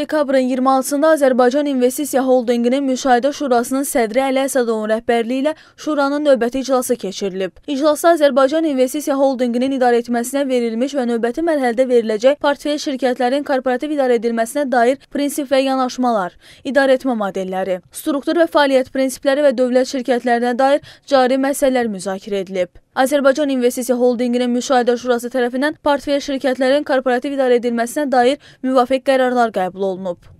dekabrın 26-sında Azərbaycan İnvestisiya Holdinqinin Müşahidə Şurasının sədri Əli Əsədovun rəhbərliyi ilə Şuranın növbəti iclası keçirilib. İclasda Azərbaycan İnvestisiya Holdinqinin idarə etməsinə verilmiş və növbəti mərhələdə veriləcək portfel şirkətlərin korporativ idarə edilməsinə dair prinsip və yanaşmalar, idarə etmə modelləri, struktur və fəaliyyət prinsipləri və dövlət şirkətlərinə dair cari məsələlər müzakirə edilib. Azərbaycan İnvestisiya Holdinqinin Müşahidə Şurası tərəfindən portfel şirkətlərin korporativ idarə edilməsinə dair müvafiq qərarlar qəbul olunub. olup